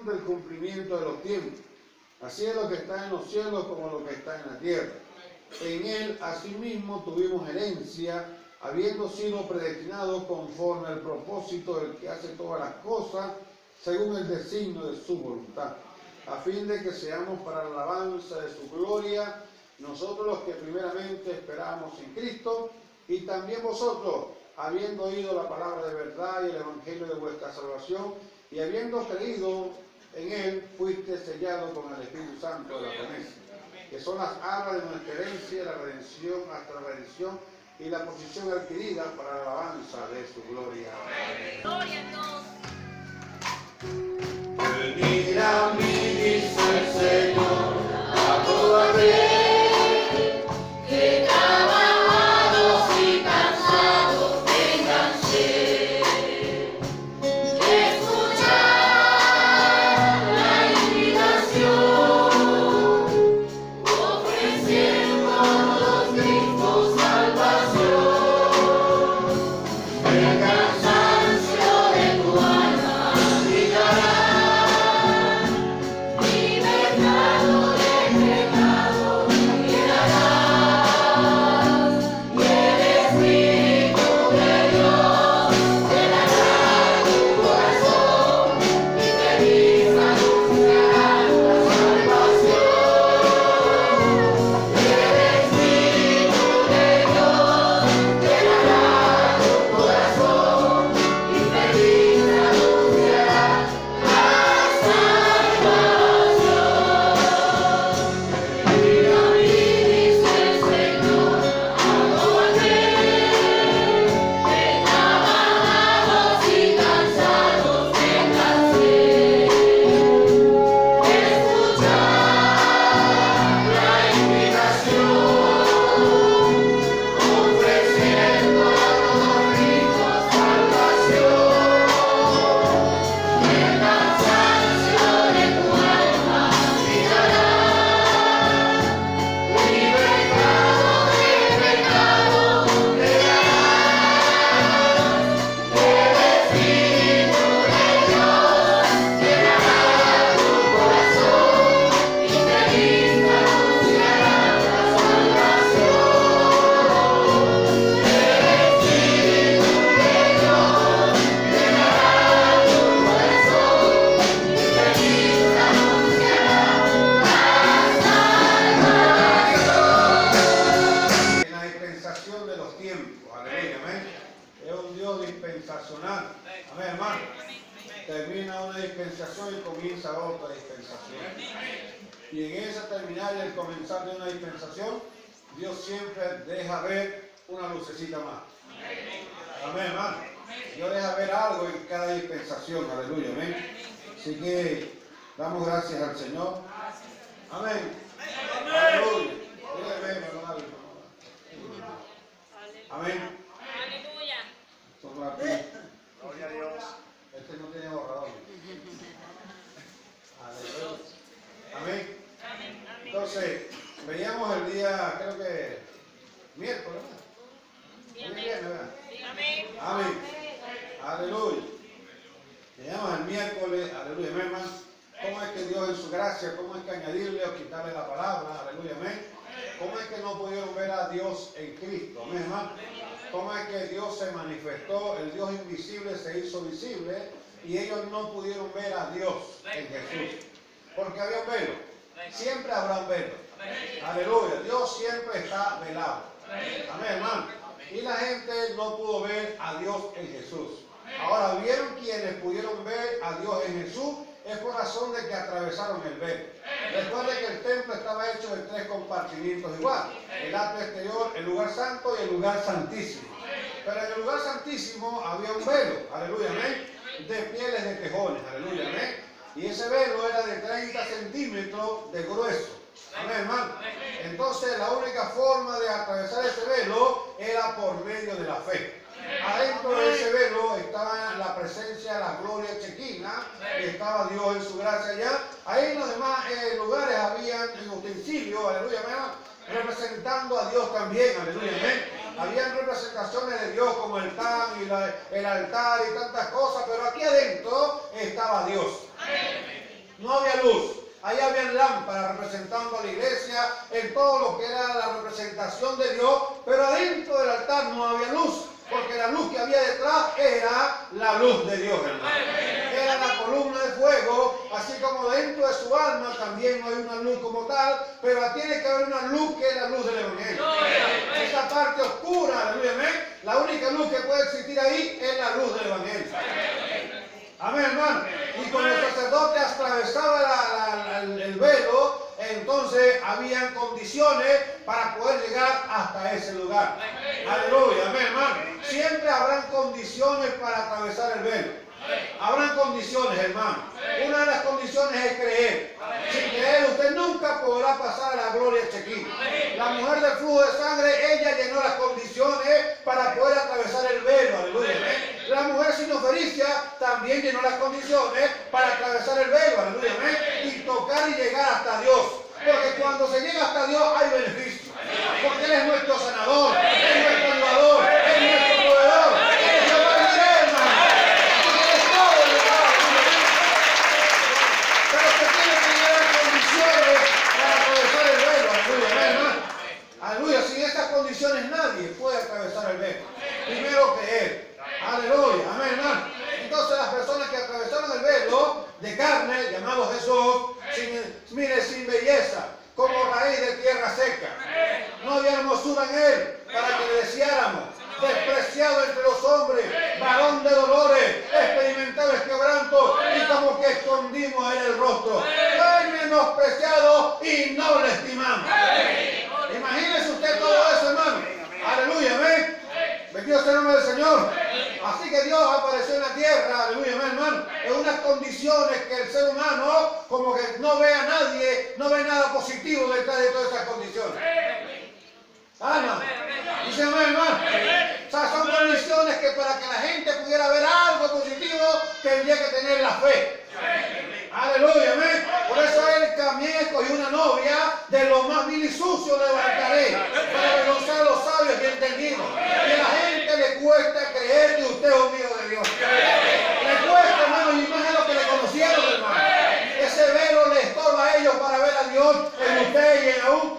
preparación del cumplimiento de los tiempos. Así es lo que está en los cielos como lo que está en la tierra. En él asimismo tuvimos herencia, habiendo sido predestinados conforme al propósito del que hace todas las cosas, según el designio de su voluntad, a fin de que seamos para la alabanza de su gloria, nosotros los que primeramente esperamos en Cristo, y también vosotros, habiendo oído la palabra de verdad y el evangelio de vuestra salvación, y habiendo creído en él, fuiste sellado con el Espíritu Santo de la promesa, que son las armas de nuestra herencia, la redención hasta la redención y la posición adquirida para la alabanza de su gloria. Gloria a Dios. Venid a mí, dice el Señor, a todo cómo es que añadirle o quitarle la palabra, aleluya, amén? ¿Cómo es que no pudieron ver a Dios en Cristo, amén, hermano? ¿Cómo es que Dios se manifestó, el Dios invisible se hizo visible y ellos no pudieron ver a Dios en Jesús? Porque había velo. Siempre habrá un velo. Aleluya. Dios siempre está velado. Amén, hermano. Y la gente no pudo ver a Dios en Jesús. Ahora, ¿vieron quienes pudieron ver a Dios en Jesús? Es por razón de que atravesaron el velo. Recuerde que el templo estaba hecho de tres compartimientos igual. El atrio exterior, el lugar santo y el lugar santísimo. Pero en el lugar santísimo había un velo, aleluya, amén, de pieles de tejones, aleluya, amén. Y ese velo era de 30 centímetros de grueso. Amén, hermano. Entonces la única forma de atravesar ese velo era por medio de la fe. Adentro de ese velo estaba la presencia, la gloria chequina, estaba Dios en su gracia allá. Ahí en los demás eh, lugares habían utensilios, aleluya, representando a Dios también, aleluya. Habían representaciones de Dios como el tan y el altar y tantas cosas, pero aquí adentro estaba Dios. ahí había lámparas representando a la iglesia, en todo lo que era la representación de Dios, pero adentro del altar no había luz, porque la luz que había detrás era la luz de Dios, hermano. Era la columna de fuego, así como dentro de su alma también no hay una luz como tal, pero tiene que haber una luz que es la luz del Evangelio. Esa parte oscura, aleluya. La única luz que puede existir ahí es la luz del Evangelio. Amén, hermano. Y cuando el sacerdote atravesaba el velo, entonces habían condiciones para poder llegar hasta ese lugar. Aleluya, amén, hermano. Siempre habrán condiciones para atravesar el velo. Habrán condiciones, hermano. Una de las condiciones es creer. Sin creer usted nunca podrá pasar a la gloria chequina. La mujer del flujo de sangre, ella llenó las condiciones para poder atravesar el velo. Aleluya. amén. La también llenó las condiciones para atravesar el velo. Aleluya. amén, Y tocar y llegar hasta Dios. Porque cuando se llega hasta Dios hay beneficio. Porque Él es nuestro sanador, Él es nuestro ayudador, Él es nuestro proveedor. Pero se tiene que condiciones para atravesar el velo. Aleluya, amén. Aleluya, sin estas condiciones nadie puede atravesar el velo. Primero que Él. Aleluya, Entonces las personas que atravesaron el velo de carne, llamado Jesús, sin, mire, sin belleza, como raíz de tierra seca. No había hermosura en Él para que le deseáramos. Despreciado entre los hombres, varón de dolores, experimentado el quebranto y como que escondimos él el rostro. Fue menospreciado y no le estimamos. Imagínese usted todo eso, hermano. Aleluya, amén. Bendito sea el nombre del Señor. Así que Dios apareció en la tierra, aleluya, hermano, en unas condiciones que el ser humano como que no ve a nadie, no ve nada positivo detrás de todas esas condiciones. Alma. Dice hermano. Son condiciones que para que la gente pudiera ver algo positivo, tendría que tener la fe. Aleluya, amén. Por eso él también escogió una novia de lo más vil y sucio levantaré para avergonzar a los sabios y entendidos. Y a la gente le cuesta creer que usted es un hijo de Dios. Le cuesta, hermano, y más a los que le conocieron, hermano. Ese velo le estorba a ellos para ver a Dios en usted y en aún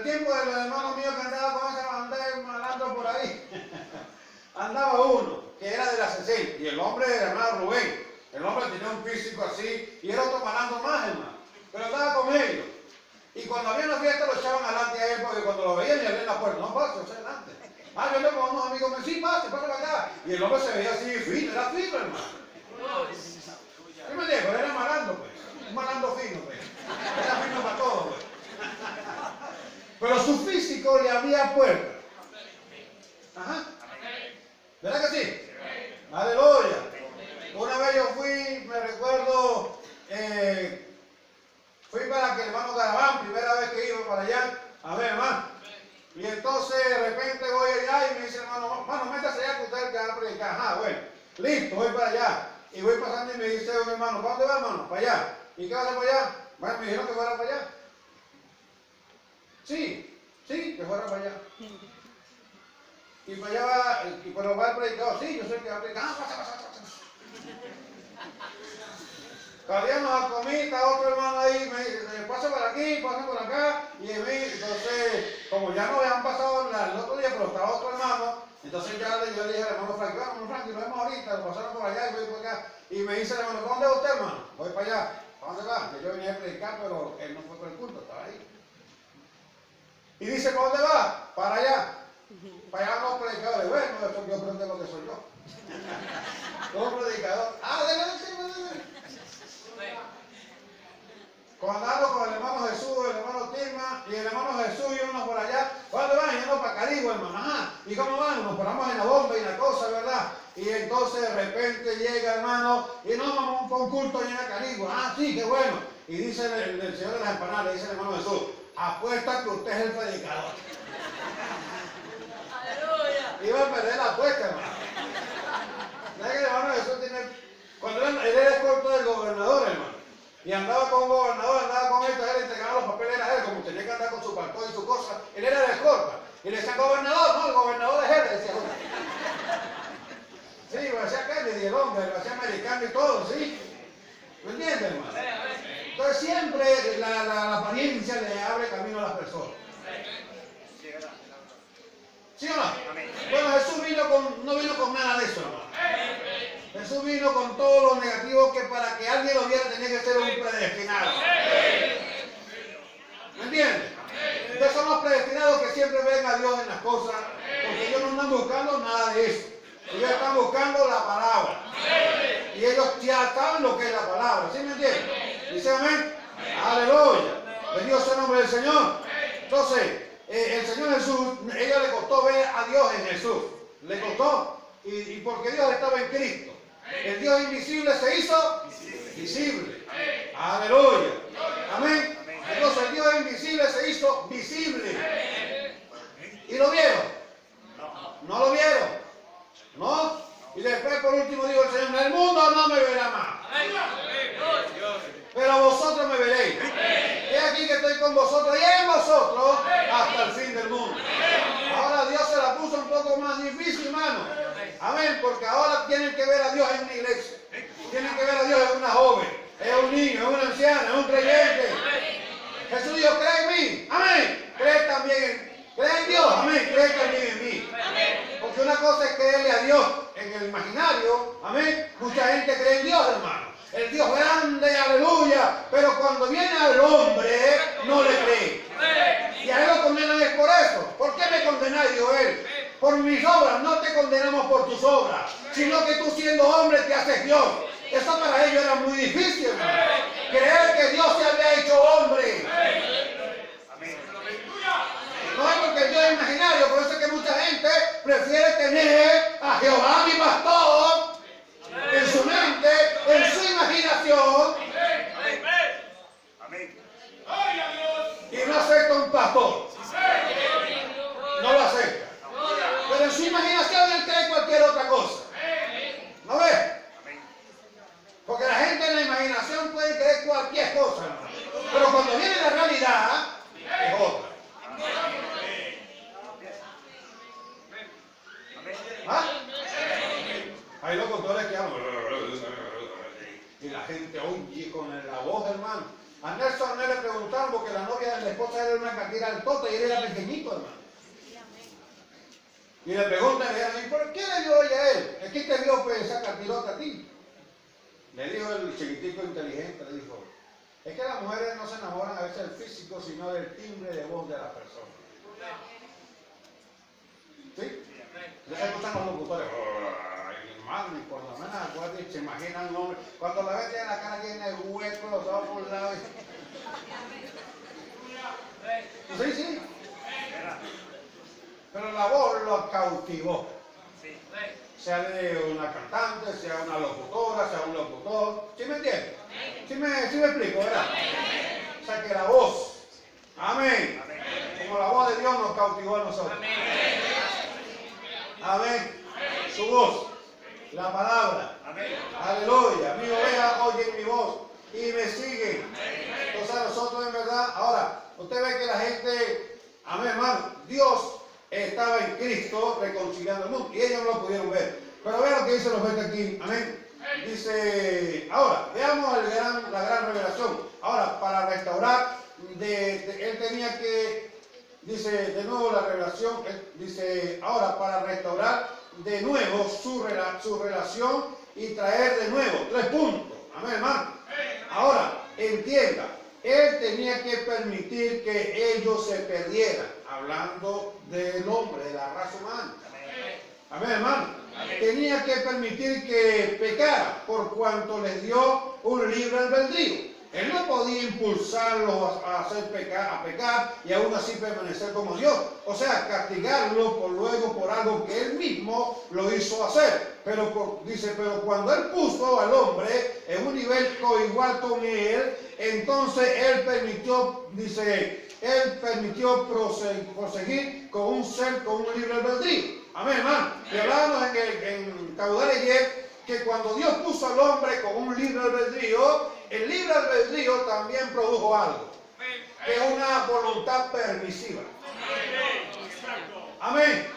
el, tiempo de los hermanos míos que andaba con esa bandera malandro por ahí, andaba uno que era de la CC y el hombre era el hermano Rubén. El hombre tenía un físico así y era otro malandro más, hermano. Pero andaba con ellos. Y cuando había una fiesta lo echaban adelante a él porque cuando lo veían le abrían la puerta. No pase, usted adelante. Ah, yo le con unos amigos, me sí, pase, pase para acá. Y el hombre se veía así fino, era fino, hermano. ¿Qué me dijo? Era malandro, pues. Un malandro fino, pues. Era fino para todo, pues. Pero su físico le abría puertas. Ajá. ¿Verdad que sí? Aleluya. Una vez yo fui, me recuerdo, eh, fui para que el hermano Garabán, primera vez que iba para allá, a ver hermano. Y entonces de repente voy allá y me dice hermano, hermano, métase allá que usted es el que va a predicar. Ajá, bueno, listo, voy para allá. Y voy pasando y me dice un hermano, ¿para dónde va hermano? Para allá. ¿Y qué va a hacer para allá? Bueno, me dijeron que fuera para allá. Sí, sí, que fuera para allá. Y para allá va, y pero va el predicador, sí, yo sé que va a predicar. Ah, pasa, pasa, pasa. Salíamos a comer, está otro hermano ahí, me dice, pasa por aquí, pasa por acá, y en mí, entonces, como ya no habían pasado la- el otro día, pero estaba otro hermano, entonces ya le, yo le dije al hermano Frank, vamos, hermano Frank, nos vemos ahorita, lo pasaron por allá y voy por acá, y me dice el hermano, ¿para dónde va usted, hermano? Voy para allá, ¿para dónde va? Que yo venía a predicar, pero él no fue por el culto, estaba ahí. Y dice, ¿para dónde va? Para allá. Para allá los predicadores. Bueno, eso yo creo que es lo que soy yo. Como predicador. Ah, dale, dale, dale, dale. Cuando ando con el hermano Jesús, el hermano Tirma y el hermano Jesús y uno por allá, ¿cuándo van? Y uno para Caribe, hermano. Ajá. ¿Y cómo van? Nos paramos en la bomba y la cosa, ¿verdad? Y entonces de repente llega, hermano, y no, vamos para un allá en Caribe. Ah, sí, qué bueno. Y dice el, Señor de las empanadas, le dice el hermano Jesús, apuesta que usted es el predicador. Aleluya. Iba a perder la apuesta, hermano. ¿Sabes que el hermano Jesús tiene... Cuando él, él era escolta del gobernador, hermano. Y andaba con un gobernador, andaba con él, entonces él entregaba los papeles a él, como tenía que andar con su balcón y su cosa. Él era de escolta. Y le decía, gobernador, no, el gobernador es él, le decía Sí, lo hacía Kennedy, el hombre, lo hacía americano y todo, ¿sí? ¿Me entiendes, hermano? Entonces siempre la apariencia le abre camino a las personas. ¿Sí o no? Bueno, Jesús vino con, no vino con nada de eso, hermano. Jesús vino con todo lo negativo que para que alguien lo viera tenía que ser un predestinado. ¿Me entiendes? Entonces son los predestinados que siempre ven a Dios en las cosas, porque ellos no andan buscando nada de eso. Ellos están buscando la palabra. Y ellos ya saben lo que es la palabra. ¿Sí me entiendes? Dice amén. Aleluya. Bendito sea el nombre del Señor. Entonces, eh, el Señor Jesús, ella le costó ver a Dios en Jesús. Le costó. Y, y porque Dios estaba en Cristo. El Dios invisible se hizo visible. Aleluya. Amén. Entonces el Dios invisible se hizo visible. ¿Y lo vieron? ¿No lo vieron? ¿No? Y después por último dijo el Señor, el mundo no me verá más. Pero vosotros me veréis. He aquí que estoy con vosotros y en vosotros hasta el fin del mundo. Ahora Dios se la puso un poco más difícil, hermano. Amén, porque ahora tienen que ver a Dios en una iglesia. Tienen que ver a Dios en una joven, en un niño, en una anciana, en un creyente. Jesús dijo, cree en mí. Amén. Cree también en, cree en Dios. Amén. Cree también una cosa es creerle a Dios en el imaginario. Amén. Mucha gente cree en Dios, hermano. El Dios grande, aleluya. Pero cuando viene al hombre, no le cree. Y a él lo condenan es por eso. ¿Por qué me condenáis, dijo él? Por mis obras. No te condenamos por tus obras. Sino que tú siendo hombre te haces Dios. Eso para ellos era muy difícil, hermano. Creer que Dios se había hecho hombre. No es porque el Dios es imaginario, por eso es que mucha gente prefiere tener a Jehová mi pastor en su mente, en su imaginación, y no acepta un pastor. No lo acepta. Pero en su imaginación él cree cualquier otra cosa. ¿No ves? Porque la gente en la imaginación puede creer cualquier cosa, hermano. Pero cuando viene la realidad, es otra. ¿Ah? Hay locutores que hablan. Y la gente oye con la voz, hermano. A Nelson no le preguntaron porque la novia de la esposa era una catira altota y él era pequeñito, hermano. Y le preguntan, ¿y por qué le dio ella a él? ¿Es que te dio pues, esa catirota a ti? Le dijo el chiquitico inteligente, le dijo, es que las mujeres no se enamoran a veces del físico, sino del timbre de voz de la persona. ¿Sí? Ya escuchan los locutores. Ay, hermano, y cuando menos acuerdan, se imaginan un hombre. Cuando la ven tiene la cara llena de huecos, los ojos por un lado. y- Sí, sí. Pero la voz, lo cautivó. Sea de una cantante, sea una locutora, sea un locutor. ¿Sí me entiende? ¿Sí me, sí me explico, verdad? O sea que la voz, amén, como la voz de Dios nos cautivó a nosotros. Amén. Su voz, la palabra. Aleluya. Mi oveja oye mi voz y me siguen. Entonces a nosotros en verdad, ahora, usted ve que la gente, amén hermano, Dios estaba en Cristo reconciliando el mundo y ellos no lo pudieron ver. Pero vean lo que dice los gente aquí, amén. Dice, ahora, veamos la gran revelación. Ahora, para restaurar, él tenía que, dice de nuevo la revelación, él dice, ahora, para restaurar de nuevo su, rela- su relación y traer de nuevo, tres puntos. Amén, hermano. Ahora, entienda, él tenía que permitir que ellos se perdieran, hablando del hombre, de la raza humana. Amén, hermano. Tenía que permitir que pecara por cuanto les dio un libre albedrío. Él no podía impulsarlos a hacer pecar, a pecar y aún así permanecer como Dios. O sea, castigarlos por luego por algo que él mismo lo hizo hacer. Pero por- dice, pero cuando él puso al hombre en un nivel coigual con él, entonces él permitió, dice, él permitió prose- proseguir con un ser con un libre albedrío. Amén, hermano. Y hablábamos en, el, en Caudal ayer que cuando Dios puso al hombre con un libre albedrío, el libre albedrío también produjo algo, que es una voluntad permisiva. Amén.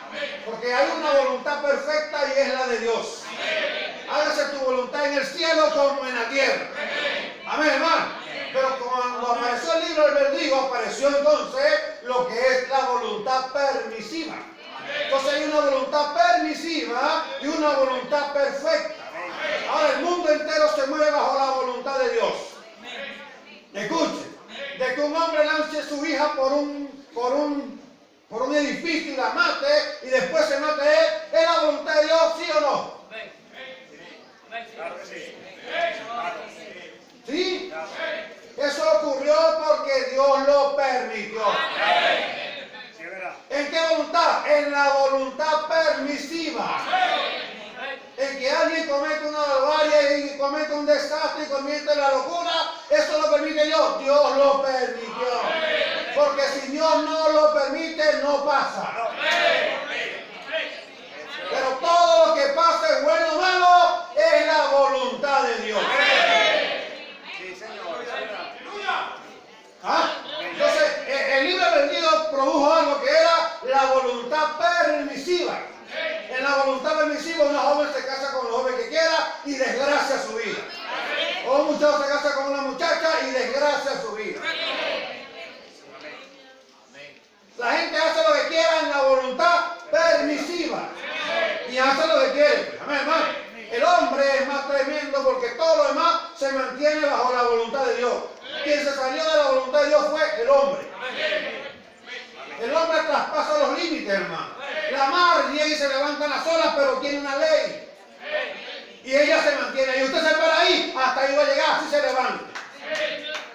Porque hay una voluntad perfecta y es la de Dios. Hágase tu voluntad en el cielo como en la tierra. Amén, hermano. Pero cuando apareció el libro albedrío, apareció entonces lo que es la voluntad permisiva. Entonces hay una voluntad permisiva y una voluntad perfecta. Ahora el mundo entero se mueve bajo la voluntad de Dios. Escuche, de que un su hija por un, por un, por un edificio y la mate y después se mate él, ¿es la voluntad de Dios, sí o no? ¿Sí? Eso ocurrió porque Dios lo permitió. ¿En qué voluntad? En la voluntad permisiva. En que alguien comete una barbarie y comete un desastre y comete la locura, eso lo permite Dios. Dios lo permitió. Porque si Dios no lo permite, no pasa. Pero todo lo que pasa, bueno o malo, es la voluntad de Dios. ¿Ah? Entonces, el libre albedrío produjo algo que era la voluntad permisiva. En la voluntad permisiva, una joven se casa con el joven que quiera y desgracia su vida. O un muchacho se casa con una muchacha y desgracia su vida. La gente hace lo que quiera en la voluntad permisiva. Y hace lo que quiere. Amén. El hombre es más tremendo porque todo lo demás se mantiene bajo la voluntad de Dios. Quien se salió de la voluntad de Dios fue el hombre. El hombre traspasa los límites, hermano. La mar llega y se levanta las olas, pero tiene una ley. Y ella se mantiene. Y usted se para ahí, hasta ahí va a llegar, si se levanta.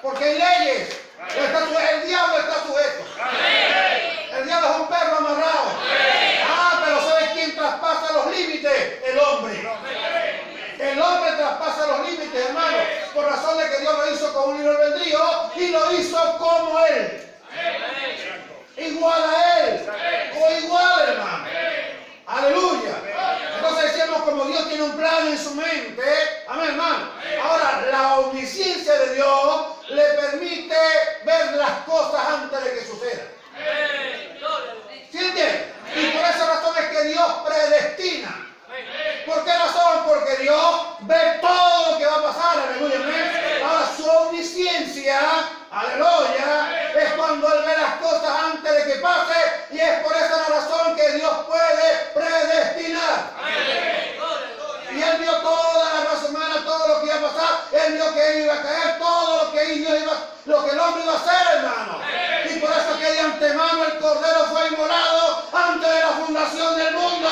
Porque hay leyes. El diablo está sujeto. El diablo es un perro amarrado. Ah, pero ¿sabe quién traspasa los límites? El hombre. El hombre traspasa los límites, hermano, por razón de que Dios lo hizo con un libre albedrío y lo hizo como Él. Igual a Él. O igual, hermano. Aleluya. Entonces decíamos como Dios tiene un plan en su mente. Amén, hermano. Ahora, la omnisciencia de Dios le permite ver las cosas antes de que sucedan. ¿Sí entiende? Y por esa razón es que Dios predestina. ¿Por qué razón? Porque Dios ve todo lo que va a pasar, aleluya. Ahora su omnisciencia, aleluya, lo que el hombre iba a hacer, hermano. Y por eso que de antemano el Cordero fue inmolado antes de la fundación del mundo.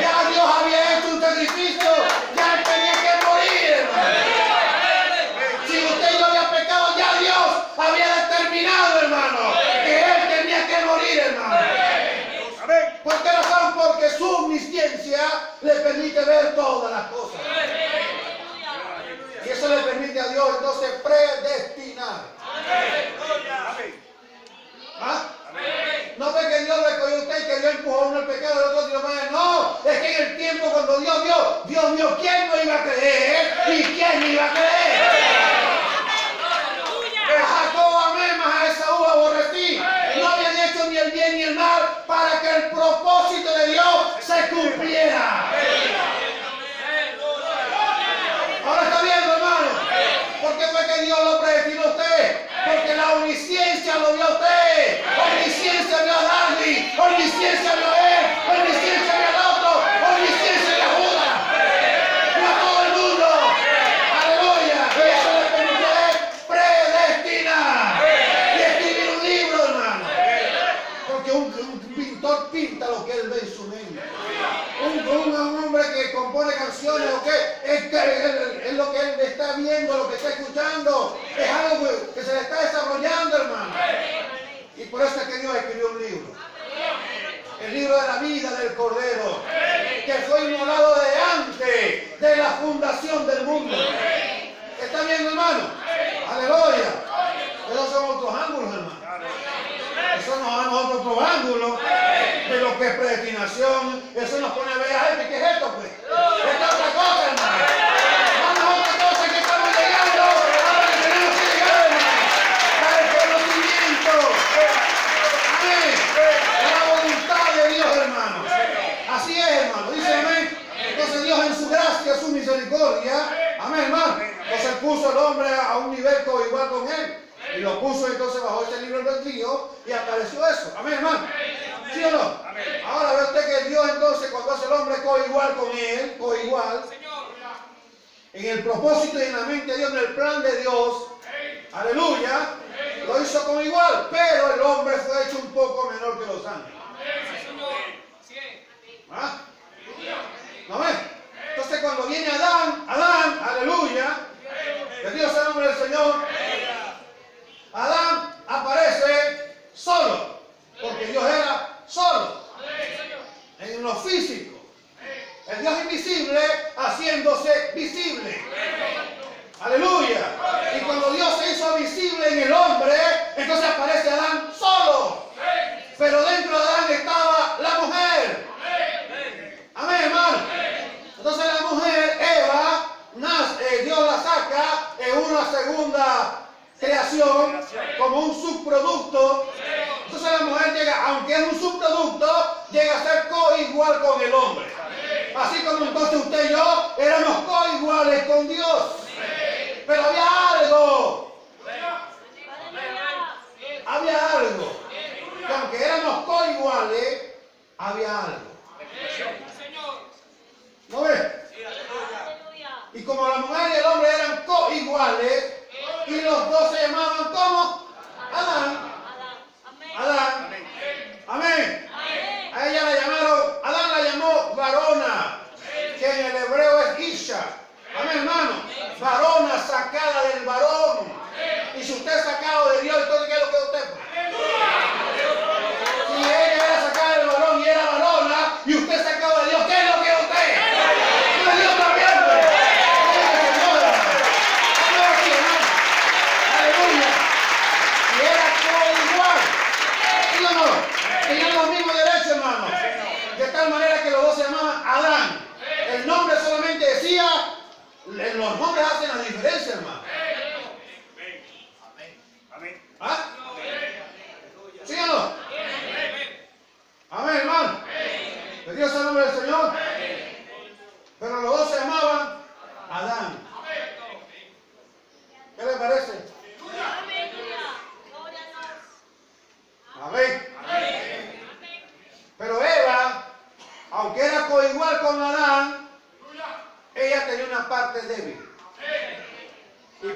Ya Dios había hecho un sacrificio, ya él tenía que morir, hermano. Si usted no había pecado, ya Dios había determinado, hermano, que él tenía que morir, hermano. ¿Por qué razón? Porque su omnisciencia le permite ver todas las cosas. Y eso le permite a Dios entonces predestinar. ¿Ah? No fue que Dios lo escogió a usted y que Dios empujó uno al pecado y el otro tiró para No, es que en el tiempo cuando Dios vio, Dios vio quién no iba a creer y quién iba a creer. Pues a Jacob, amén, más a Esaú, aborrecí. No habían hecho ni el bien ni el mal para que el propósito de Dios se cumpliera. Ahora está viendo, hermano. ¿Por qué fue que Dios lo predestinó a usted? Porque la omnisciencia lo dio a usted. Omnisciencia dio a Dani. Omnisciencia dio a él. Omnisciencia dio a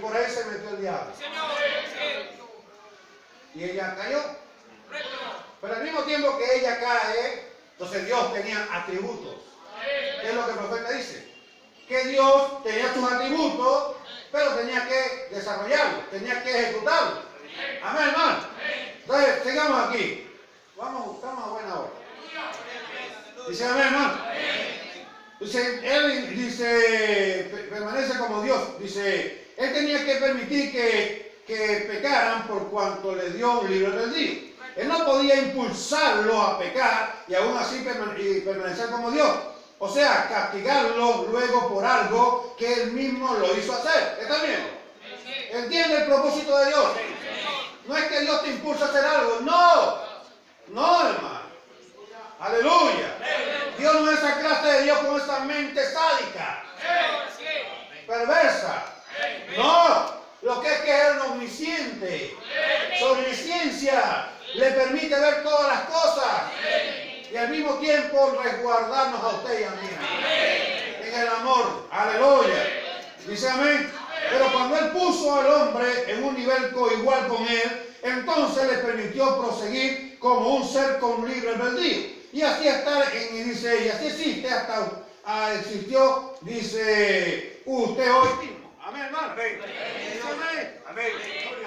Por ahí se metió el diablo. Y ella cayó. Pero al mismo tiempo que ella cae, entonces Dios tenía atributos. Es lo que el profeta dice? Que Dios tenía sus atributos, pero tenía que desarrollarlos, tenía que ejecutarlos. Amén, hermano. Entonces, sigamos aquí. Vamos, estamos a buena hora. Dice, amén, hermano. Dice, él dice, permanece como Dios. Dice, él tenía que permitir que, que pecaran por cuanto les dio un libre albedrío. Él no podía impulsarlo a pecar y aún así permanecer como Dios. O sea, castigarlo luego por algo que él mismo lo hizo hacer. ¿Está bien? ¿Entiende el propósito de Dios? No es que Dios te impulsa a hacer algo. No. No, hermano. Aleluya. Dios no es esa de Dios con esa mente sádica. Perversa. No, lo que es que es omnisciente. Su omnisciencia le permite ver todas las cosas y al mismo tiempo resguardarnos a usted y a mí. En el amor. Aleluya. Dice amén. Pero cuando Él puso al hombre en un nivel coigual con Él, entonces le permitió proseguir como un ser con libre albedrío. Y así estar en, dice, y así existe hasta, existió, dice, usted hoy. Amén, hermano. Amén. Amén. Amén.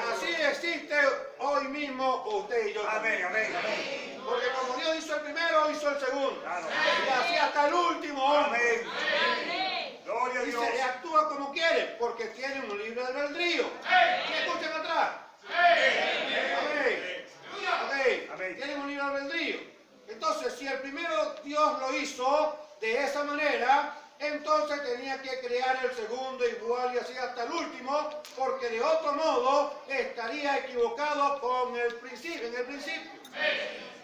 Así existe hoy mismo usted y yo. Amén, amén, amén. Porque como Dios hizo el primero, hizo el segundo. Claro. Y así hasta el último hombre. Amén. Gloria a Y Dios. se actúa como quiere, porque tiene un libre albedrío. ¿Qué escuchan atrás? Amén. Ok. Amén. Tienen un libre albedrío. Entonces, si el primero Dios lo hizo de esa manera, entonces tenía que crear el segundo igual y así hasta el último, porque de otro modo estaría equivocado con el principio, en el principio.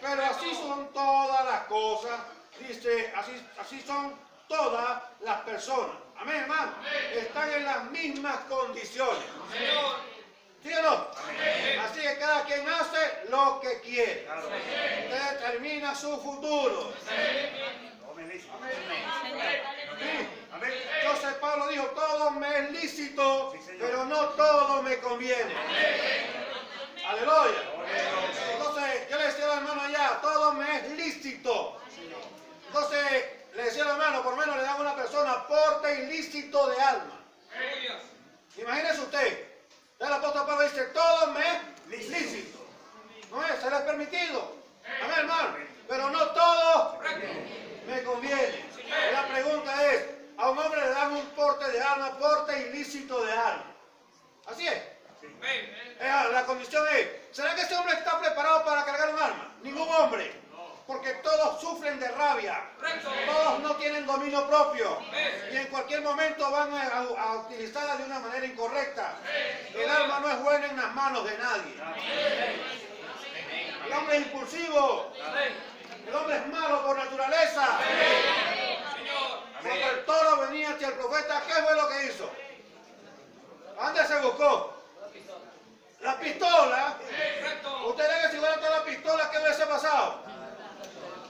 Pero así son todas las cosas, dice, así, así son todas las personas. Amén, hermano. Están en las mismas condiciones. ¿Sí o no? Así que cada quien hace lo que quiere. Claro. Determina su futuro. Amén. Sí. Amén. Entonces Pablo dijo, todo me es lícito, pero no todo me conviene. Aleluya. A. Entonces yo le decía al hermano allá, todo me es lícito. Entonces le decía al hermano, por lo menos le dan a una persona porte ilícito de alma. Imagínese usted, ya el apóstol Pablo dice, todo me es lícito. No es, se le es permitido. Amén, hermano. Pero no todo me conviene. La pregunta es, a un hombre le dan un porte de alma, porte ilícito de alma. Así es. Eh, La condición es, ¿será que ese hombre está preparado para cargar un arma? Ningún hombre. Porque todos sufren de rabia. Todos no tienen dominio propio. Y en cualquier momento van a, a- a utilizarla de una manera incorrecta. El arma no es buena en las manos de nadie. El hombre es impulsivo. El hombre es malo por naturaleza. Cuando el toro venía hacia el profeta, ¿qué fue lo que hizo? ¿A dónde se buscó? La pistola. Usted ve que si toda la pistola, ¿qué hubiese pasado?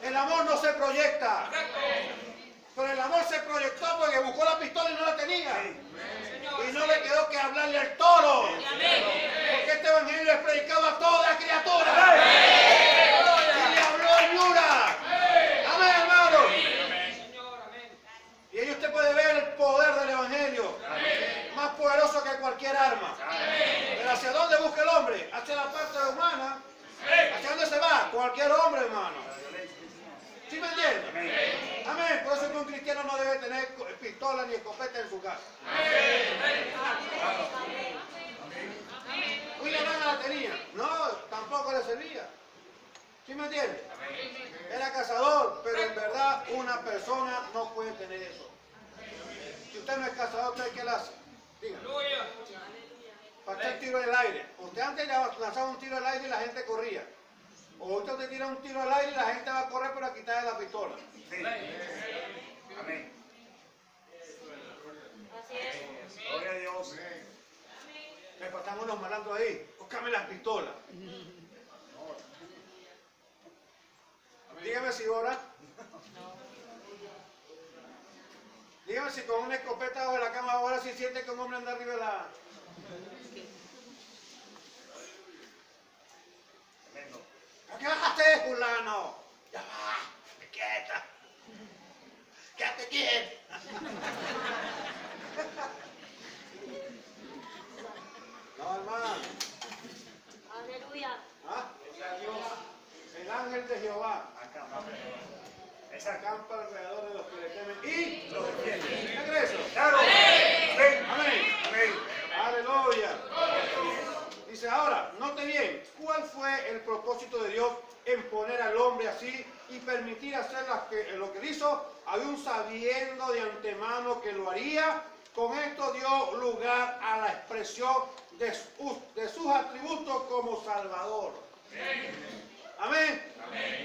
El amor no se proyecta. Pero el amor se proyectó porque buscó la pistola y no la tenía. Y no le quedó que hablarle al toro. Aún sabiendo de antemano que lo haría? Con esto dio lugar a la expresión de, sus- de sus atributos como Salvador. Amén.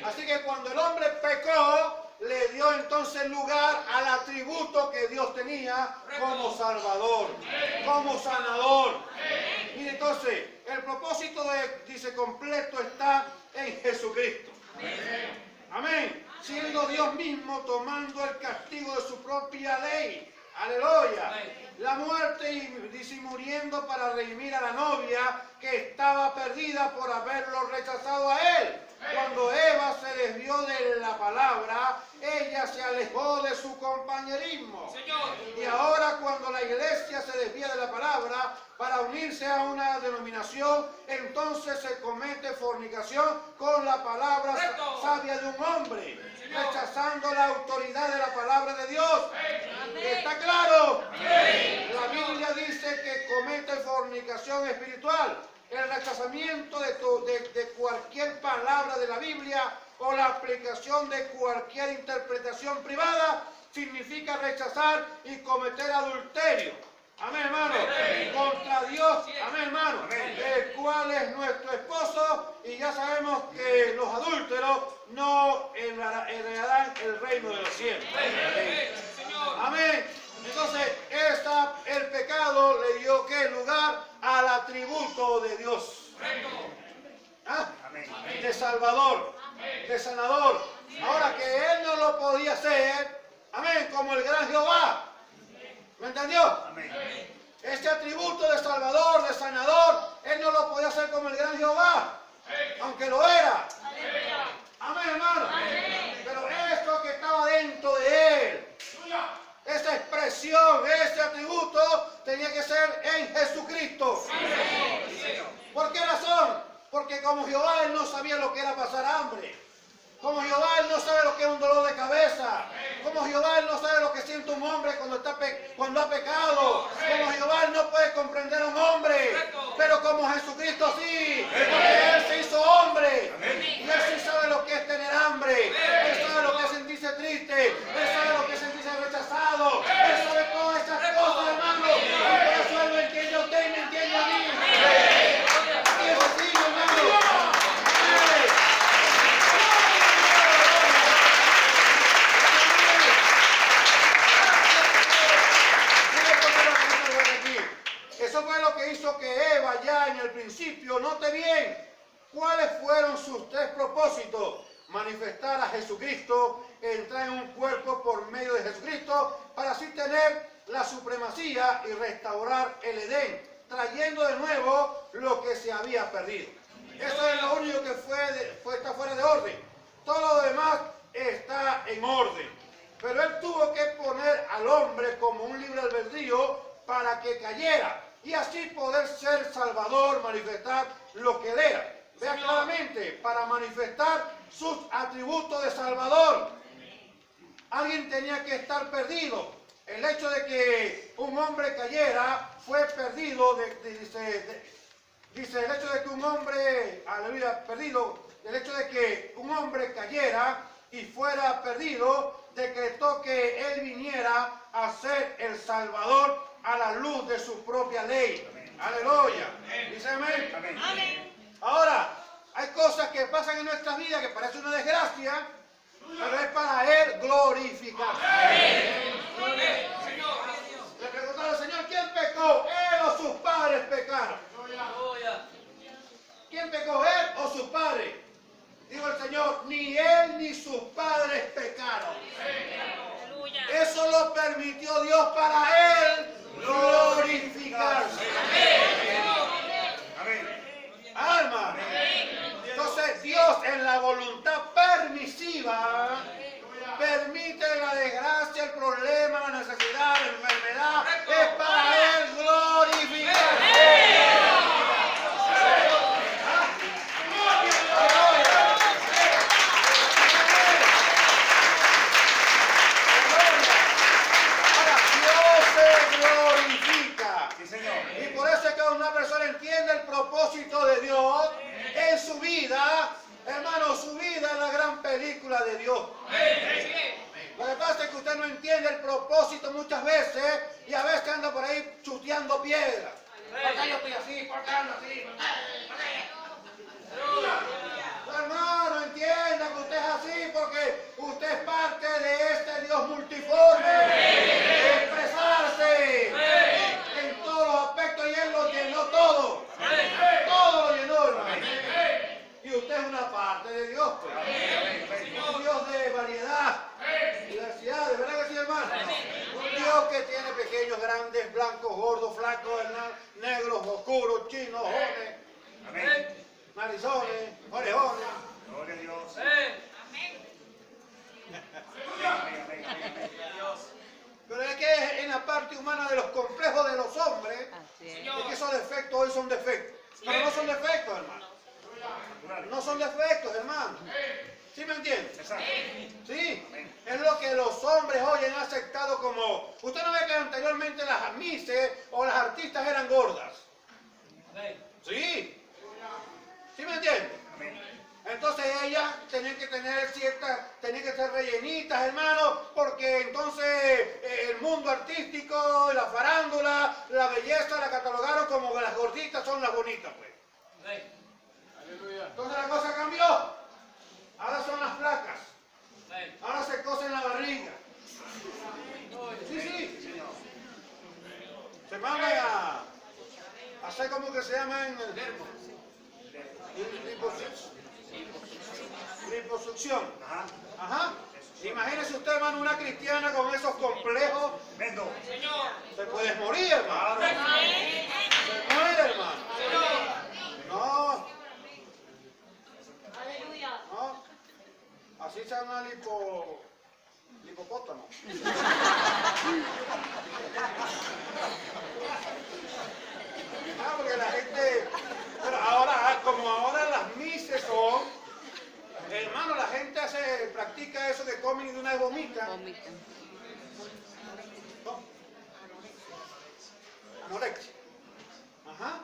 Así que cuando el hombre pecó, le dio entonces lugar al atributo que Dios tenía como Salvador, como sanador. Mire entonces, el propósito de, dice, completo está en Jesucristo. Amén. Siendo Dios mismo tomando el castigo de su propia ley. Aleluya. La muerte y dice, muriendo para redimir a la novia que estaba perdida por haberlo rechazado a él. Cuando Eva se desvió de la palabra, ella se alejó de su compañerismo. Y ahora cuando la iglesia se desvía de la palabra para unirse a una denominación, entonces se comete fornicación con la palabra sabia de un hombre, rechazando la autoridad de la palabra de Dios. ¿Está claro? La Biblia dice que comete fornicación espiritual. El rechazamiento de, tu- de- de cualquier palabra de la Biblia o la aplicación de cualquier interpretación privada significa rechazar y cometer adulterio. Amén, hermano. Contra Dios. Amén, hermano. El cual es nuestro esposo y ya sabemos que los adúlteros no heredarán el reino de los cielos. Amén. Entonces, esta, el pecado le dio ¿qué? lugar al atributo de Dios. ¿Ah? Amén. De Salvador, de sanador. Ahora que él no lo podía hacer, amén, como el gran Jehová. ¿Me entendió? Amén. Este atributo de Salvador, de sanador, él no lo podía hacer como el gran Jehová, aunque lo era. Amén, hermano. Pero esto que estaba dentro de él, expresión, ese atributo, tenía que ser en Jesucristo. ¿Por qué razón? Porque como Jehová él no sabía lo que era pasar hambre. Como Jehová él no sabe lo que es un dolor de cabeza. Como Jehová él no sabe lo que siente un hombre cuando, está cuando ha pecado. Como Jehová él no puede comprender a un hombre. Pero como Jesucristo sí. Porque él se hizo hombre. Y él sí sabe lo que es tener hambre. Él sabe lo que es sentirse triste. Él sabe lo que es rechazado. Él sabe todas esas cosas, hermano. Y por eso él me entiende a usted y me entiende a mí. Es sencillo, hermano. Eso fue lo que hizo que Eva ya en el principio, note bien, cuáles fueron sus tres propósitos. Manifestar a Jesucristo, entrar en un cuerpo por medio de Jesucristo, para así tener la supremacía y restaurar el Edén, trayendo de nuevo lo que se había perdido. Eso es lo único que fue, fue está fuera de orden. Todo lo demás está en orden. Pero él tuvo que poner al hombre como un libre albedrío para que cayera y así poder ser salvador, manifestar lo que él era. Vea claramente, para manifestar sus atributos de salvador. Alguien tenía que estar perdido. El hecho de que un hombre cayera fue perdido, de- de- dice, de- dice el hecho de que un hombre, aleluya, perdido, el hecho de que un hombre cayera y fuera perdido, decretó que él viniera a ser el Salvador a la luz de su propia ley. Aleluya. Dice amén. Amén. Ahora, hay cosas que pasan en nuestras vidas que parece una desgracia, pero es para Él glorificar. Le preguntaron al Señor, ¿quién pecó? ¿Él o sus padres pecaron? ¿Quién pecó? ¿Él o sus padres? Dijo el Señor, ni él ni sus padres pecaron. Eso lo permitió Dios para él glorificarse. Amén. Alma. Entonces Dios en la voluntad permisiva permite la desgracia, el problema, la necesidad, la enfermedad. Es para él glorificarse. Dios. Y por eso es que una persona entiende el propósito en su vida, hermano, su vida es la gran película de Dios. Lo que pasa es que usted no entiende el propósito muchas veces y a veces anda por ahí chuteando piedras. ¿Por qué yo estoy así? ¿Por qué ando así? Hermano, entienda que usted es así porque usted es parte de este Dios multiforme. Expresarse. Es una parte de Dios. pues. Un Dios de variedad, diversidad, ¿de verdad que sí, hermano? Un Dios que tiene pequeños, grandes, blancos, gordos, flacos, negros, oscuros, chinos, jóvenes, Amén. narizones, orejones. Gloria a Dios. Amén. Amén, amén, amén. Pero es que en la parte humana de los complejos de los hombres, Así es. es que esos defectos hoy son defectos. Pero no son defectos, hermano. No son defectos, hermano. ¿Sí me entiendes? Exacto. Sí. Es lo que los hombres hoy han aceptado como... Usted no ve que anteriormente las mises o las artistas eran gordas. Sí. ¿Sí me entiende? Amén. Entonces ellas tenían que tener ciertas, tenían que ser rellenitas, hermano, porque entonces eh, el mundo artístico, la farándula, la belleza la catalogaron como que las gorditas son las bonitas, pues. Entonces la cosa cambió. Ahora son las flacas. Ahora se cosen la barriga. Sí, sí. Se van a hacer como que se llama en el liposucción. Ajá. Ajá. Imagínese usted, hermano, una cristiana con esos complejos. Vendo. Se puede morir, hermano. Se muere, hermano. No, Aleluya. no. Así se llama lipo... Lipopótamo. Ah, porque la gente... Pero ahora, ah, como ahora las mises son... Hermano, la gente hace, practica eso de comen y de una vez vomita. Vomitan. No. Anorexia. Ajá.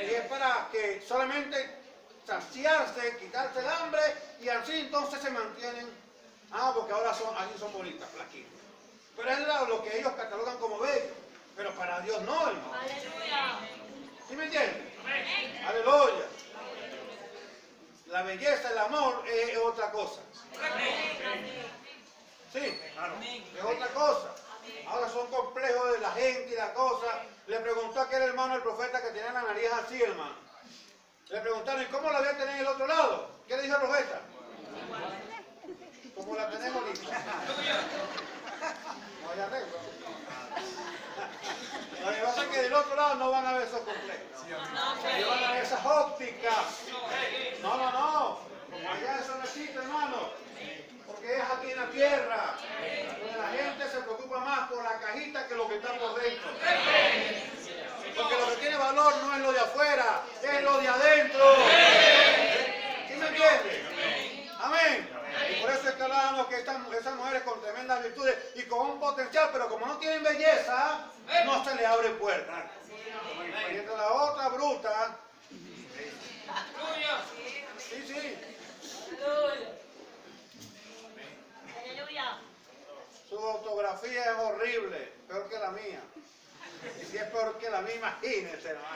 Y es para que solamente saciarse, quitarse el hambre y así entonces se mantienen. Ah, porque ahora son, así son bonitas, flaquitas. Pero es lo, lo que ellos catalogan como bello. Pero para Dios no, hermano. Aleluya. ¿Sí me entienden? Aleluya. La belleza, el amor es otra cosa. Sí. Claro. Es otra cosa. Ahora son complejos de la gente y la cosa. Le preguntó a aquel hermano, el profeta, que tenía la nariz así, hermano. Le preguntaron, ¿y cómo la voy a tener en el otro lado? ¿Qué le dijo el profeta? Como la tenemos ahorita. No hay arreglo. Lo que pasa es que del otro lado no van a ver esos complejos. No van a ver esas ópticas. No, no, no. Allá eso no existe, hermano. Porque es aquí en la tierra. Donde la gente se preocupa más por la cajita que lo que está por dentro. Porque lo que tiene valor no es lo de afuera, es lo de adentro. ¿Sí me entiende? Amén. Por eso es que hablábamos que estas, esas mujeres con tremendas virtudes y con un potencial, pero como no tienen belleza, no se les abre puerta. Mientras la otra bruta, sí, sí, Aleluya. su autografía es horrible, peor que la mía. Y si es peor que la mía, imagínense, hermano.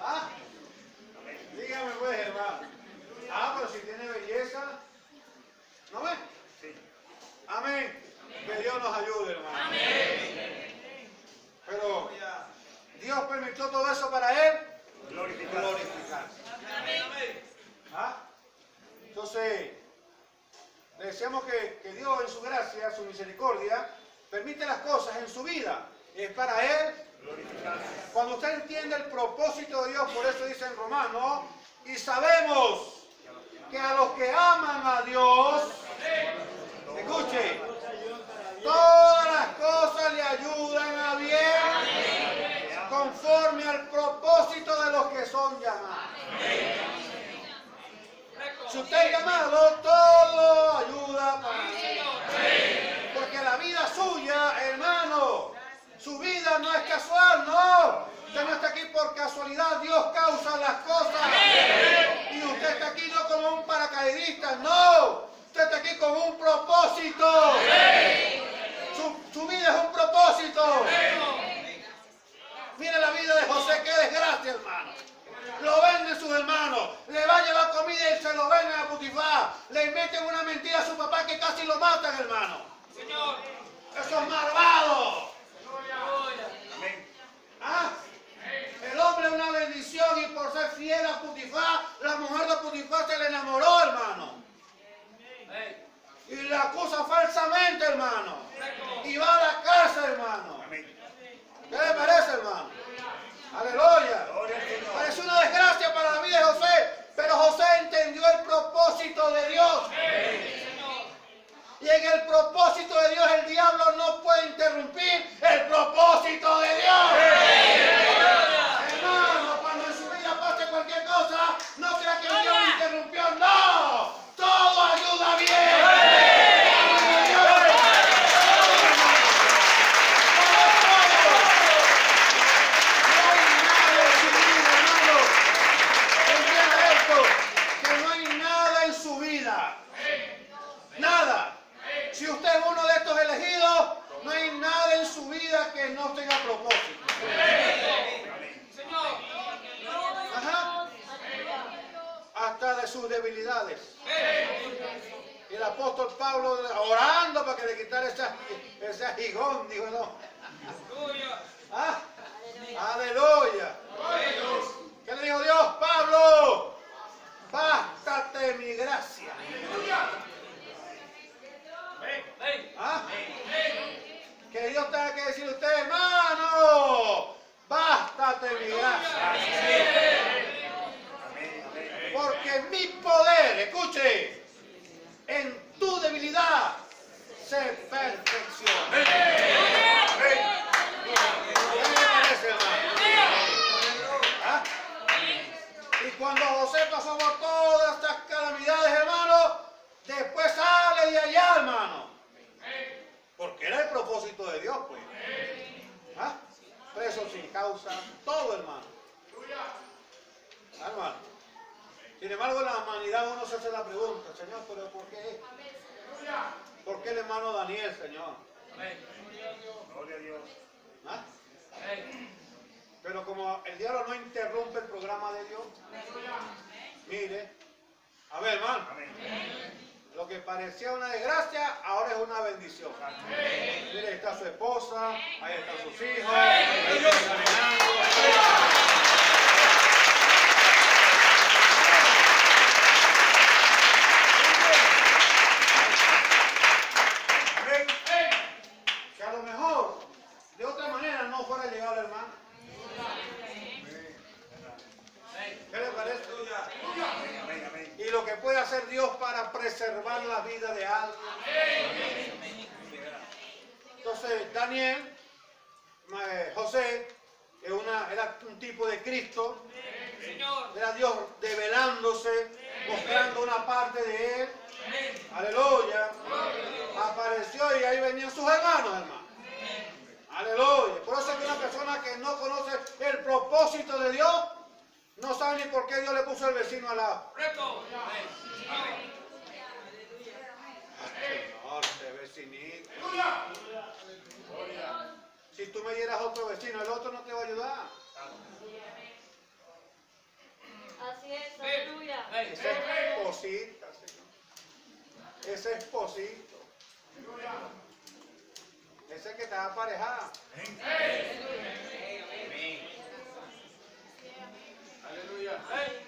¿Ah? Dígame pues, hermano. Ah, pero si tiene belleza, ¿no ves? Sí. Amén. Que Dios nos ayude, hermano. Pero Dios permitió todo eso para él Glorificado. glorificarse. ¿Ah? Entonces, le decíamos que, que Dios en su gracia, su misericordia, permite las cosas en su vida. Es para él. Cuando usted entiende el propósito de Dios, por eso dice en Romanos, y sabemos que a los que aman a Dios, escuche, todas las cosas le ayudan a bien conforme al propósito de los que son llamados. Si usted es llamado, todo ayuda para. Porque la vida suya, hermano, su vida no es casual, no. Usted no está aquí por casualidad, Dios causa las cosas. Y usted está aquí no como un paracaidista. No, usted está aquí con un propósito. Su, su vida es un propósito. Mira la vida de José, qué desgracia, hermano. Lo venden sus hermanos, le va a llevar comida y se lo venden a Putifar. Le meten una mentira a su papá que casi lo matan, hermano. Esos malvados. Amén. ¿Ah? Una bendición y por ser fiel a Putifar, la mujer de Putifar se le enamoró, hermano. Y la acusa falsamente, hermano. Y va a la cárcel, hermano. ¿Qué le parece, hermano? Aleluya. Parece una desgracia para la vida de José, pero José entendió el propósito de Dios. Y en el propósito de Dios el diablo no puede interrumpir el propósito de Dios. Hermano, cuando en su vida pase cualquier cosa, no crea que Dios lo interrumpió. No, todo ayuda bien. No hay nada en su vida, hermano. Entienda esto, que no hay nada en su vida. Nada. Si usted es uno de estos elegidos, no hay nada en su vida que no tenga propósito. Ajá. Hasta de Y el apóstol Pablo orando para que le quitara ese, ese agigón, dijo no. Ah, Aleluya. ¿Qué le dijo Dios? Pablo, bástate mi gracia. ¿Ah? Que Dios tenga que decir a usted, hermano, bástate mi gracia. Amén. Amén. Porque mi poder, escuche, en tu debilidad se perfecciona. ¿Ah? Y cuando José pasó por todas estas calamidades, hermano, después sale de allá, hermano. Porque era el propósito de Dios, pues. ¿Ah? Preso sin causa, todo, hermano. Ah, Hermano. Sin embargo, en la humanidad uno se hace la pregunta, Señor, pero ¿por qué? ¿Por qué el hermano Daniel, Señor? Gloria a Dios. ¿Ah? Pero como el diablo no interrumpe el programa de Dios, mire, a ver, hermano, lo que parecía una desgracia, ahora es una bendición. Mire, ahí está su esposa, ahí están sus hijos, ahí están caminando. Amén. Que a lo mejor, de otra manera, no fuera llegado el hermano. ¿Qué le parece? Amén. Amén. Amén. Y lo que puede hacer Dios para preservar la vida de alguien. Entonces, Daniel, eh, José, es una- era un tipo de Cristo, era Dios develándose, mostrando una parte de él. Aleluya. Apareció y ahí venían sus hermanos, hermano. Aleluya. Por eso es que una persona que no conoce el propósito de Dios, no sabe ni por qué Dios le puso el vecino al lado. Señor, este Si tú me dieras otro vecino, el otro no te va a ayudar. Así es, aleluya. Esa esposita, Señor. Ese esposito. Ese que te va a aparejar. Aleluya.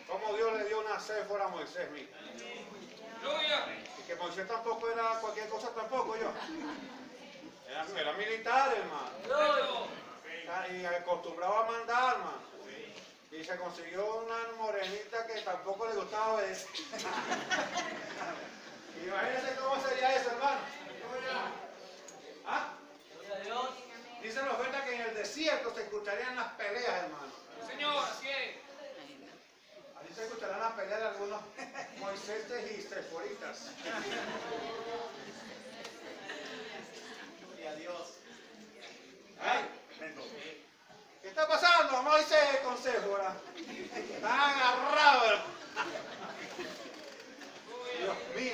Como Dios le dio una céfora a Moisés, mira. Y que Moisés tampoco era cualquier cosa tampoco yo. Era, era militar, hermano. Y acostumbraba a mandar, hermano. Y se consiguió una morenita que tampoco le gustaba obedecer. Imagínense cómo sería eso, hermano. ¿Ah? Dice la oferta que en el desierto se escucharían las peleas, hermano. Señor, así es. Allí se escucharán las peleas de algunos Moisés y Seforitas. a Dios. Ay, ¿Qué está pasando? Vamos a ese consejo ahora. Están agarrados. Dios mío.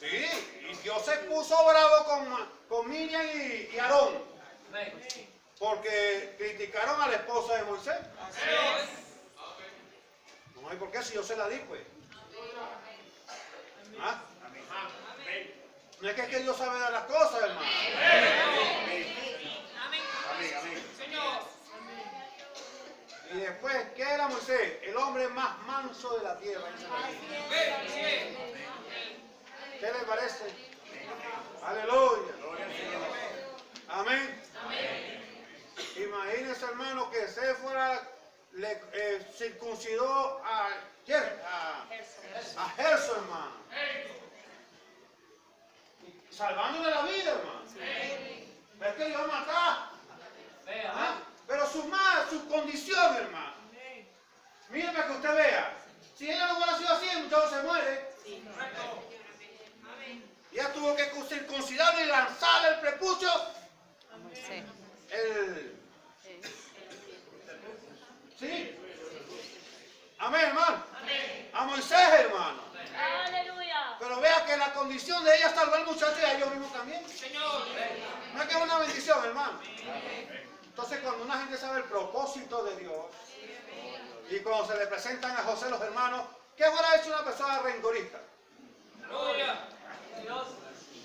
Sí, y Dios se puso bravo con, con Miriam y, y Aarón. Porque criticaron a la esposa de Moisés. No hay por qué si yo se la di, pues. ¿Ah? Amén. No es que, es que Dios sabe dar las cosas, hermano. Amén. Amén. Señor. Y después, ¿qué era Moisés? El hombre más manso de la tierra. ¿Qué le parece? Aleluya. Amén. Imagínense, hermano, que Séfora le eh, circuncidó a, a, a Gerson, hermano. Salvándole la vida, hermano. Es que le iba a matar. Amén. ¿ah? Pero su mal, su condición, hermano. Mire para que usted vea. Si ella no hubiera sido así, el muchacho se muere. Correcto. Ella tuvo que circuncidarle y lanzarle el prepucio. Sí. El, ¿Sí? Amén, hermano. A Moisés, hermano. Aleluya. Pero vea que la condición de ella salvó al muchacho y a ellos mismos también. Señor. No es que es una bendición, hermano. Entonces, cuando una gente sabe el propósito de Dios y cuando se le presentan a José los hermanos, ¿qué hubiera hecho una persona. Dios.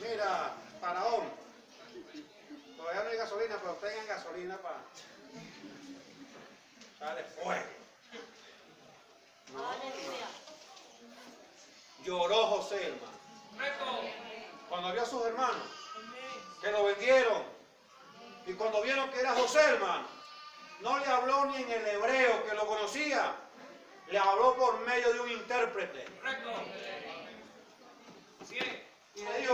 Mira, faraón. Todavía no hay gasolina, pero tengan gasolina para. Dale fuego. No, Aleluya. Lloró José, hermano. Cuando vio a sus hermanos que lo vendieron. Y cuando vieron que era José, hermano, no le habló ni en el hebreo que lo conocía, le habló por medio de un intérprete. Y le dijo: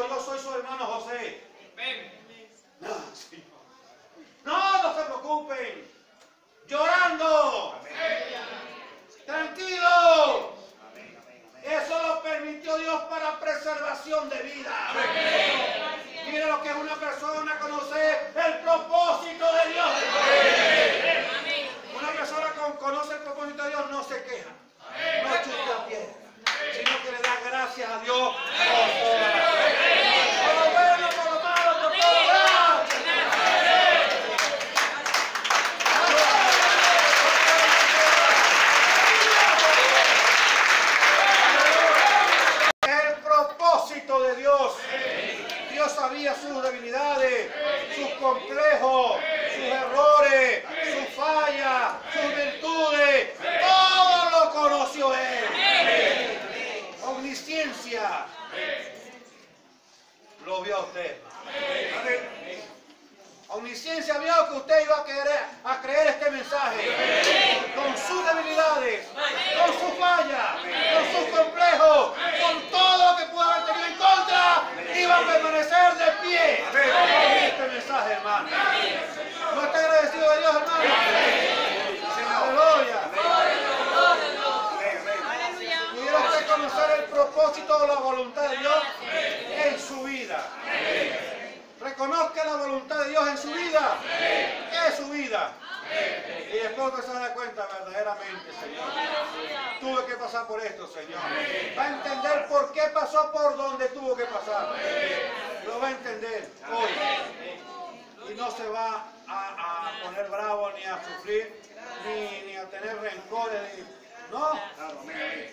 no.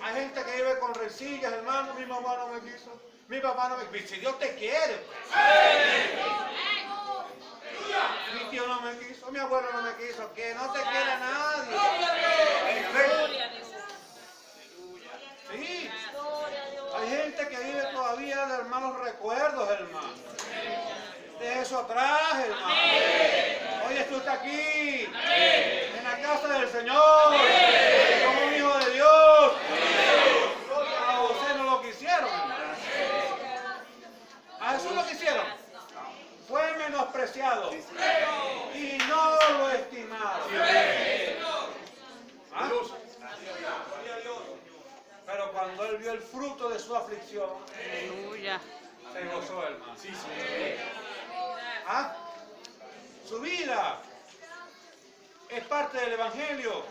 Hay gente que vive con rencillas, hermano, mi mamá no me quiso, mi papá no me quiso. Si Dios te quiere, mi tío no me quiso, mi abuelo no me quiso, que no te quiera nadie. Sí, hay gente que vive todavía de hermanos recuerdos, hermano. De eso atrás, hermano. Hoy tú estás aquí, la casa del Señor, como un hijo de Dios. A José no lo quisieron. A Jesús lo quisieron. Fue menospreciado y no lo estimaron. ¿Ah? Pero cuando él vio el fruto de su aflicción, Aleluya. se gozó, hermano. ¿Ah? Su vida es parte del Evangelio.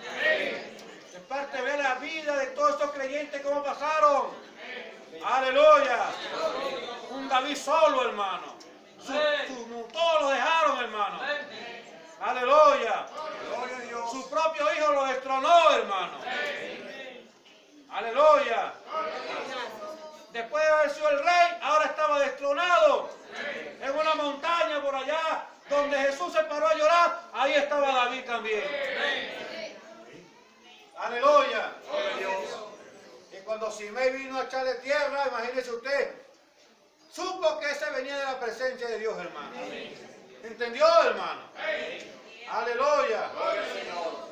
Es parte de la vida de todos estos creyentes cómo pasaron. Aleluya. Un David solo, hermano. Su- su- todos lo dejaron, hermano. Aleluya. Gloria a Dios. Su propio hijo lo destronó, hermano. Aleluya. Después de haber sido el rey, ahora estaba destronado. En una montaña por allá, donde Jesús se paró a llorar, ahí estaba David también. Aleluya. Y cuando Simei vino a echarle tierra, imagínese usted, supo que ese venía de la presencia de Dios, hermano. ¿Entendió, hermano? Aleluya.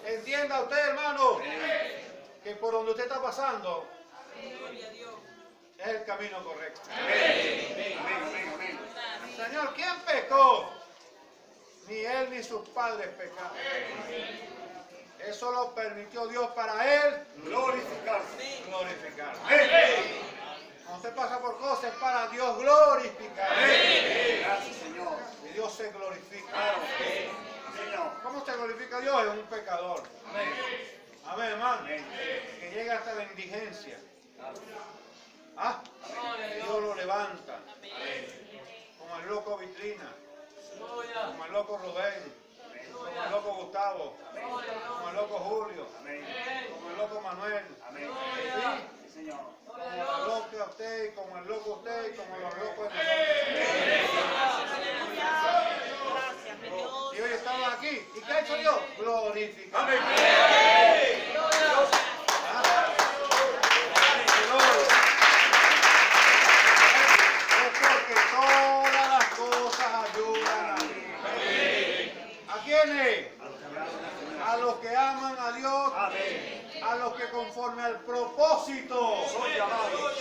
Entienda usted, hermano, que por donde usted está pasando es el camino correcto. Señor, ¿quién pecó? Ni él ni sus padres pecaron. Eso lo permitió Dios para él Glorificarse. glorificar. Amén. Cuando usted pasa por cosas para Dios glorificar. Gracias, Señor. Y Dios se glorifica. Señor. ¿Cómo se glorifica Dios? Es un pecador. Amén, hermano. Amén. Que llega hasta la indigencia. Ah, Dios lo levanta. Como el loco Vitrina, como el loco Rubén, como el loco Gustavo, como el loco Julio, como el loco Manuel. Sí, como el loco usted, como el loco usted, como los locos de. Y hoy estamos aquí. ¿Y qué ha hecho. Amén. Es porque todas las cosas ayudan a Dios. ¿A quiénes? A los que aman a Dios, a los que conforme al propósito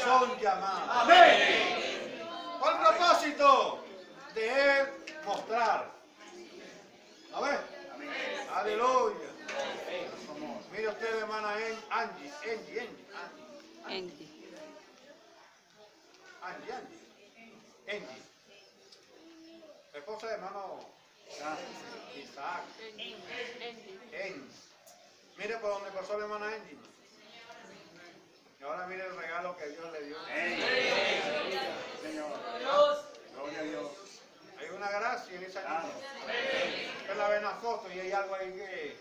son llamados. Amén. ¿Cuál propósito? De Él mostrar. A ver, aleluya. Mire usted, hermana En- Angie, Angie, Angie, Angie. Angie. Angie, Angie. Esposa de hermano Isaac. Angie. Mire por donde pasó la hermana Angie. Y ahora mire el regalo que Dios le dio. Señor. Gloria a Dios. Hay una gracia en esa niña. Usted la ve en la foto y hay algo ahí que.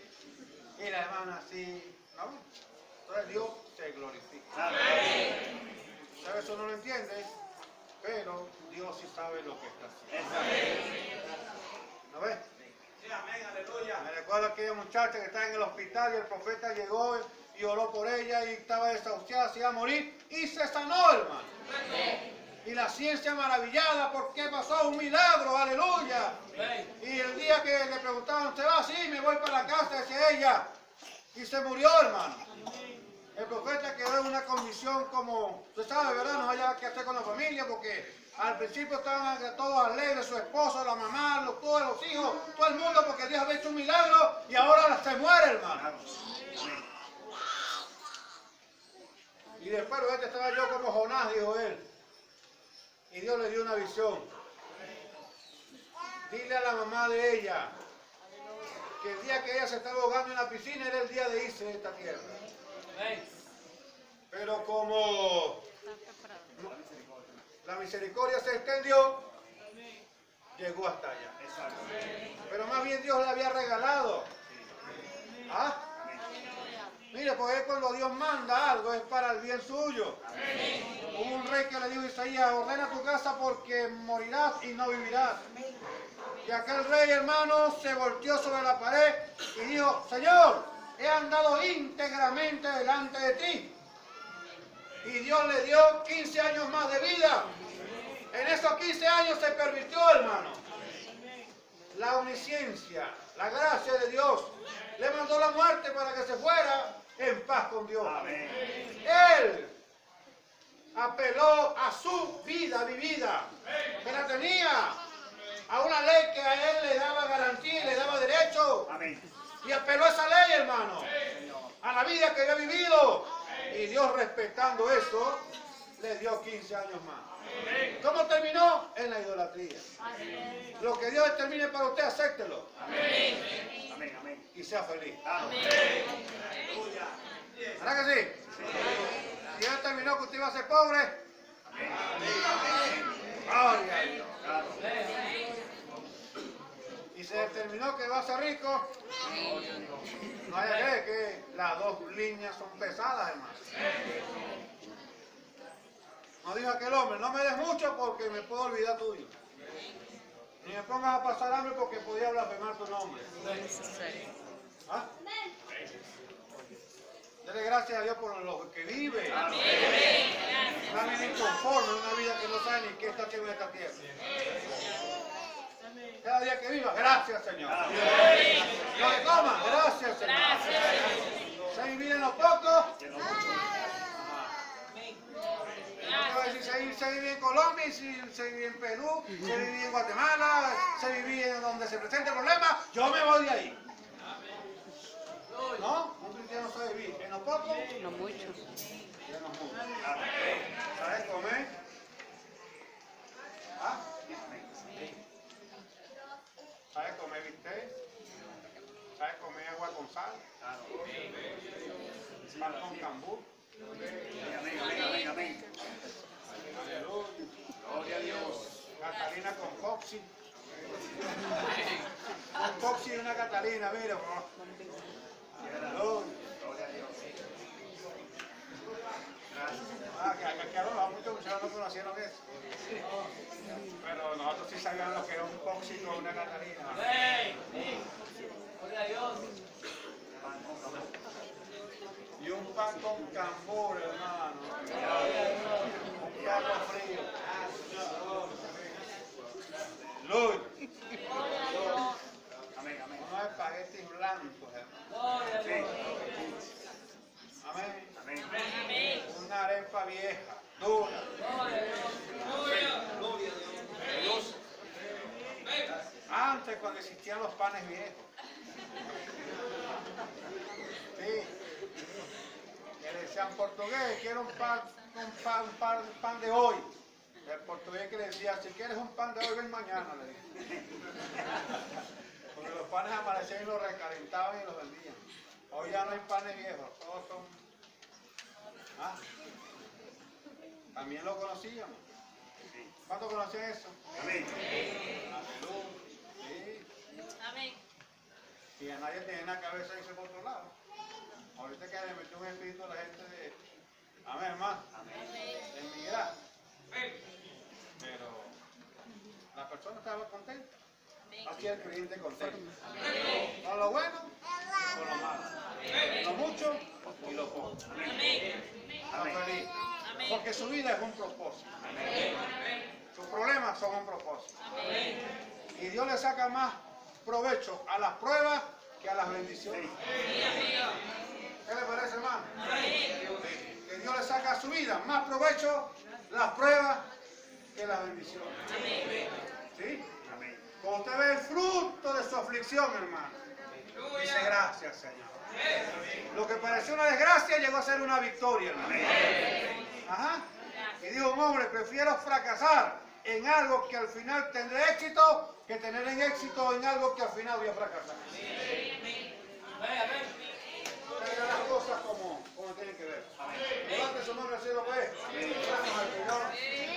Y la hermana así. ¿No? Entonces Dios se glorifica. Claro. ¿Sabe? Eso no lo entiende. Pero Dios sí sabe lo que está haciendo. Me recuerdo aquella muchacha que estaba en el hospital y el profeta llegó y oró por ella y estaba desahuciada, se iba a morir y se sanó, hermano. Y la ciencia maravillada porque pasó un milagro, aleluya. Y el día que le preguntaban, ¿se va? Sí, me voy para la casa, decía ella. Y se murió, hermano. El profeta quedó en una condición como, usted sabe, ¿verdad? No haya que hacer con la familia porque al principio estaban todos alegres, su esposo, la mamá, los, todos los hijos, todo el mundo porque Dios había hecho un milagro y ahora se muere, hermano. Y después este estaba yo como Jonás, dijo él. Y Dios le dio una visión. Dile a la mamá de ella que el día que ella se estaba ahogando en la piscina era el día de irse de esta tierra. Pero como la misericordia se extendió, llegó hasta allá. Pero más bien Dios le había regalado. ¿Ah? Mire, porque cuando Dios manda algo es para el bien suyo. Hubo un rey que le dijo a Isaías, ordena tu casa porque morirás y no vivirás. Y aquel rey, hermano, se volteó sobre la pared y dijo, Señor, he andado íntegramente delante de ti. Y Dios le dio 15 años más de vida. En esos 15 años se permitió, hermano, la omnisciencia, la gracia de Dios. Le mandó la muerte para que se fuera en paz con Dios. Amén. Él apeló a su vida vivida, que la tenía, a una ley que a él le daba garantía y le daba derecho. Amén. Y apeló a esa ley, hermano, a la vida que había vivido. Y Dios respetando eso, le dio 15 años más. ¿Cómo terminó? En la idolatría. Lo que Dios determine para usted, acéptelo Amén. Amén. y sea feliz. Claro. ¿Verdad que sí? Si Dios determinó que usted iba a ser pobre, Amén. Gloria a Dios. Y se determinó que va a ser rico. No hay que que las dos líneas son pesadas, hermano. No dijo aquel hombre, no me des mucho porque me puedo olvidar tuyo. Ni me pongas a pasar hambre porque podía blasfemar tu nombre. ¿Ah? Dele gracias a Dios por lo que vive. Una vida inconforme, una vida que no sabe ni qué está haciendo en esta tierra. Cada día que viva, gracias Señor. Lo que coma, gracias Señor. Sé vivir en lo poco. No te voy a decir, sé, sé vivir en Colombia, y sé, sé vivir en Perú, sé vivir en Guatemala, sé vivir en donde se presente el problema, yo me voy de ahí. ¿No? Un cristiano sabe vivir en lo poco No mucho. en lo mucho. ¿Sabes comer? ¿Ah? ¿Sabes comer bistec? ¿Sabes comer agua con sal? Pan con cambur. Amén, amén, amén, amén. Aleluya. Gloria a Dios. Catalina con Foxy. Un Foxy y una Catalina, mira. Gloria a Dios. Ah, que acá que ahora muchos muchachos no conocieron eso. Pero nosotros sí sabíamos lo que era un Foxy con una Catalina. Gloria a Dios. Y un pan con cambur, hermano. Un plato frío. Luz. Amén, amén. Unos espaguetis blancos, hermano. Amén. Amén. Una arepa vieja, dura. Gloria a Dios. Antes cuando existían los panes viejos. Sí. Que decían portugués, quiero un pan, un pan, un pan de hoy. El portugués que le decía, si quieres un pan de hoy, ven mañana, le dije. Porque los panes amanecían y los recalentaban y los vendían. Hoy ya no hay panes viejos, todos son. ¿Ah? También lo conocíamos. ¿Cuántos conocían eso? Amén. Sí. Amén. Y a nadie tiene la cabeza irse por otro lado. Ahorita que le metió un espíritu a la gente de. Amén, hermano. De emigrar. Pero la persona estaba contenta. Así el creyente contento. Con lo bueno, con lo malo. Lo mucho y lo poco. Feliz. Porque su vida es un propósito. Sus problemas son un propósito. Y Dios le saca más provecho a las pruebas que a las bendiciones. ¿Qué le parece, hermano? Que Dios le saca a su vida más provecho las pruebas que las bendiciones. ¿Sí? Amén. Cuando usted ve el fruto de su aflicción, hermano, dice gracias, Señor. Lo que pareció una desgracia llegó a ser una victoria, hermano. Ajá. Y dijo un hombre, prefiero fracasar en algo que al final tendré éxito que tener en éxito en algo que al final voy a fracasar. Amén, amén. Haga las cosas como, como tienen que ver. Levante su nombre al cielo, pues. Gracias al Señor.